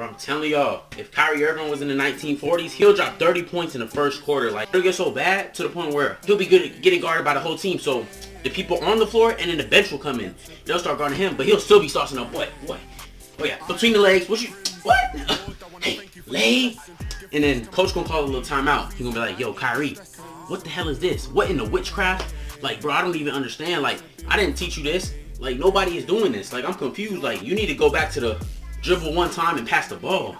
Bro, I'm telling y'all, if Kyrie Irving was in the 1940s, he'll drop 30 points in the first quarter. Like, it'll get so bad to the point where he'll be good at getting guarded by the whole team. So the people on the floor and then the bench will come in. They'll start guarding him, but he'll still be saucing up. What? What? Oh yeah, between the legs. What you? What? hey, lay. And then coach gonna call a little timeout. He gonna be like, Yo, Kyrie, what the hell is this? What in the witchcraft? Like, bro, I don't even understand. Like, I didn't teach you this. Like, nobody is doing this. Like, I'm confused. Like, you need to go back to the dribble one time and pass the ball.